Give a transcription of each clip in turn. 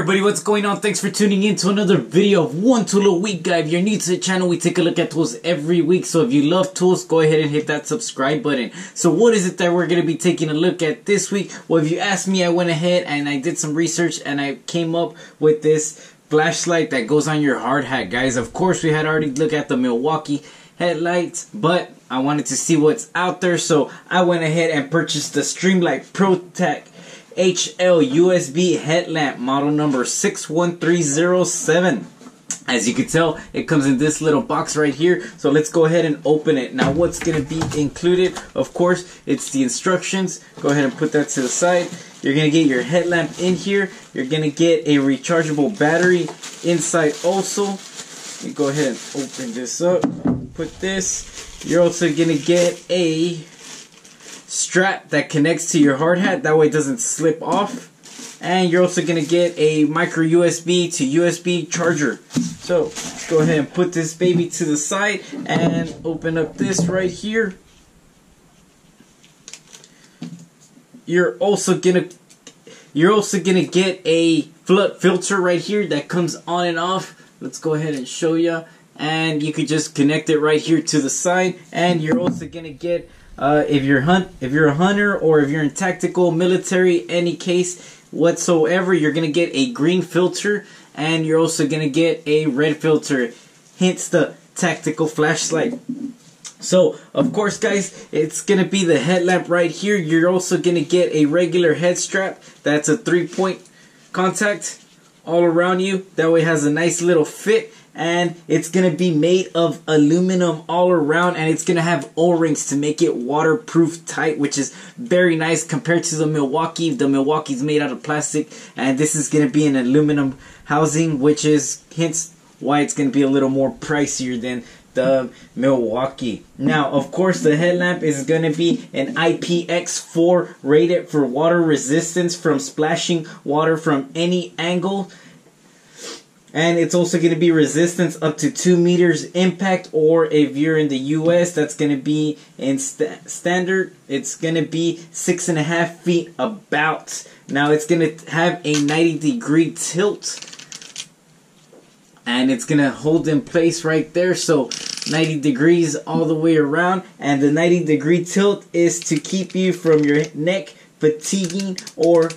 everybody, what's going on? Thanks for tuning in to another video of One Tool a Week Guy. If you're new to the channel, we take a look at tools every week. So if you love tools, go ahead and hit that subscribe button. So what is it that we're going to be taking a look at this week? Well, if you asked me, I went ahead and I did some research and I came up with this flashlight that goes on your hard hat, guys. Of course, we had already looked at the Milwaukee headlights, but I wanted to see what's out there. So I went ahead and purchased the Streamlight ProTac HL USB headlamp model number 61307. As you can tell, it comes in this little box right here. So let's go ahead and open it. Now what's going to be included? Of course, it's the instructions. Go ahead and put that to the side. You're going to get your headlamp in here. You're going to get a rechargeable battery inside also. Go ahead and open this up. Put this. You're also going to get a strap that connects to your hard hat. That way it doesn't slip off. And you're also going to get a micro USB to USB charger. So let's go ahead and put this baby to the side and open up this right here. You're also to you're also to get a flood filter right here that comes on and off. Let's go ahead and show you. And you could just connect it right here to the side. And you're also to get uh, if you're hunt, if you're a hunter or if you're in tactical, military, any case whatsoever, you're gonna get a green filter and you're also gonna get a red filter. Hence the tactical flashlight. So, of course, guys, it's going to be the headlamp right here. You're also going to get a regular head strap. That's a three-point contact all around you. That way has a nice little fit and it's to be made of aluminum all around and it's to have o-rings to make it waterproof tight which is very nice compared to the milwaukee the milwaukee's made out of plastic and this is to be an aluminum housing which is hence why it's to be a little more pricier than the Milwaukee. Now, of course, the headlamp is going to be an IPX4 rated for water resistance from splashing water from any angle and it's also going to be resistance up to 2 meters impact or if you're in the US that's going to be in st standard. It's going to be six and a half feet about. Now it's going to have a 90 degree tilt. And it's going to hold in place right there. So 90 degrees all the way around. And the 90 degree tilt is to keep you from your neck fatiguing or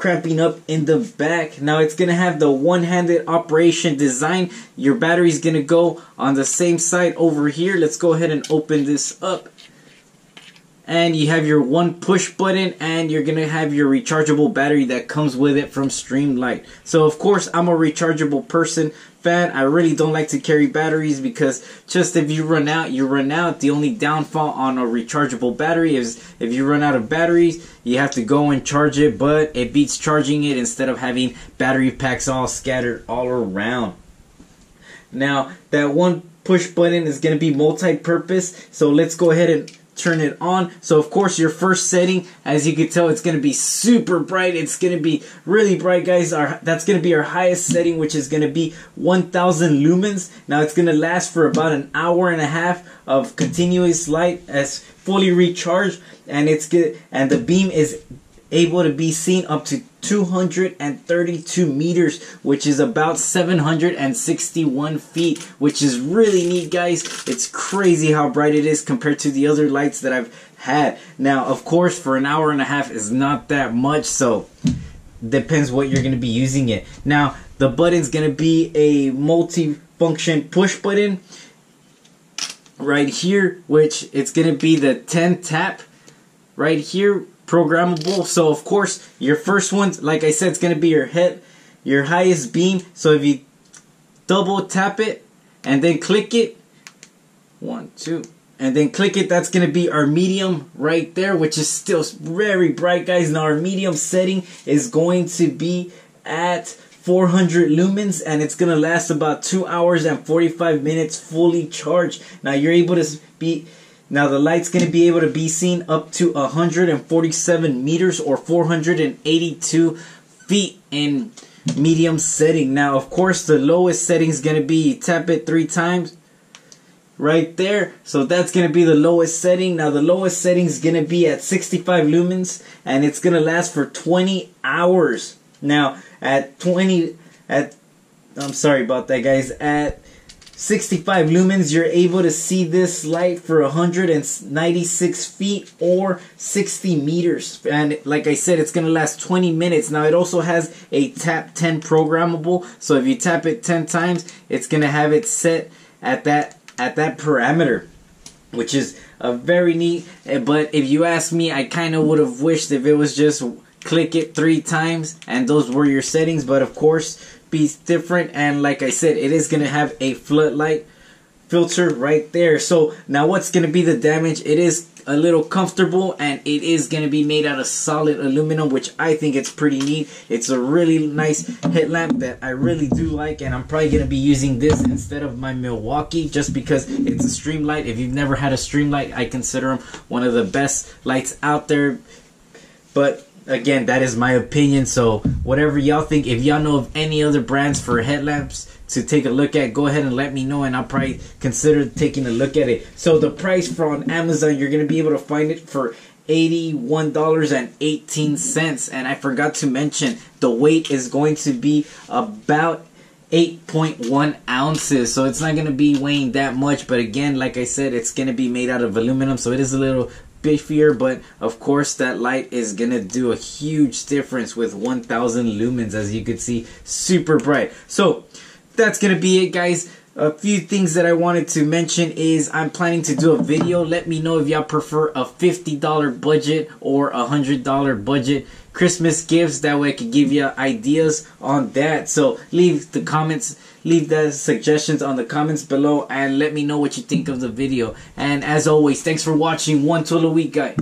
cramping up in the back. Now it's to have the one-handed operation design. Your battery is going to go on the same side over here. Let's go ahead and open this up. And you have your one push button and you're to have your rechargeable battery that comes with it from Streamlight. So of course I'm a rechargeable person fan. I really don't like to carry batteries because just if you run out, you run out. The only downfall on a rechargeable battery is if you run out of batteries, you have to go and charge it, but it beats charging it instead of having battery packs all scattered all around. Now, that one push button is going to be multi-purpose, so let's go ahead and turn it on. So of course your first setting, as you can tell, it's going to be super bright. It's going to be really bright, guys. Our, that's going to be our highest setting, which is going to be 1000 lumens. Now it's going to last for about an hour and a half of continuous light as fully recharged. And it's good. And the beam is able to be seen up to 232 meters, which is about 761 feet, which is really neat, guys. It's crazy how bright it is compared to the other lights that I've had. Now, of course, for an hour and a half is not that much, so depends what you're going to be using it. Now, the button's going to be a multi-function push button right here, which it's going to be the 10 tap right here programmable. So of course, your first one, like I said, it's to be your head, your highest beam. So if you double tap it and then click it, one, two, and then click it, that's to be our medium right there, which is still very bright, guys. Now our medium setting is going to be at 400 lumens and it's to last about 2 hours and 45 minutes fully charged. Now you're able to be now the light's going to be able to be seen up to 147 meters or 482 feet in medium setting. Now of course the lowest setting is going to be tap it three times right there. So that's going to be the lowest setting. Now the lowest setting is going to be at 65 lumens and it's going to last for 20 hours. Now at 20 at I'm sorry about that guys at 65 lumens you're able to see this light for 196 feet or 60 meters. And like I said it's gonna last 20 minutes. Now it also has a tap 10 programmable. So if you tap it 10 times it's gonna have it set at that at that parameter which is a very neat eh, but if you ask me I kind of would have wished if it was just click it three times and those were your settings. But of course be different and like I said it is gonna have a floodlight filter right there. So now what's gonna be the damage? It is a little comfortable and it is going to be made out of solid aluminum which I think it's pretty neat. It's a really nice headlamp that I really do like and I'm probably going to be using this instead of my Milwaukee just because it's a streamlight if you've never had a streamlight I consider them one of the best lights out there. But again, that is my opinion. So whatever y'all think, if y'all know of any other brands for headlamps to take a look at, go ahead and let me know, and I'll probably consider taking a look at it. So the price for on Amazon, you're gonna be able to find it for $81.18 and I forgot to mention the weight is going to be about 8.1 ounces so it's not going to be weighing that much but again like I said it's going to be made out of aluminum so it is a little biffier but of course that light is gonna do a huge difference with 1000 lumens as you can see super bright. So that's gonna be it guys a few things that I wanted to mention is I'm planning to do a video. Let me know if y'all prefer a $50 budget or a $100 budget Christmas gifts. That way I can give you ideas on that. So leave the comments leave the suggestions on the comments below and let me know what you think of the video. And as always thanks for watching. One tool a week guy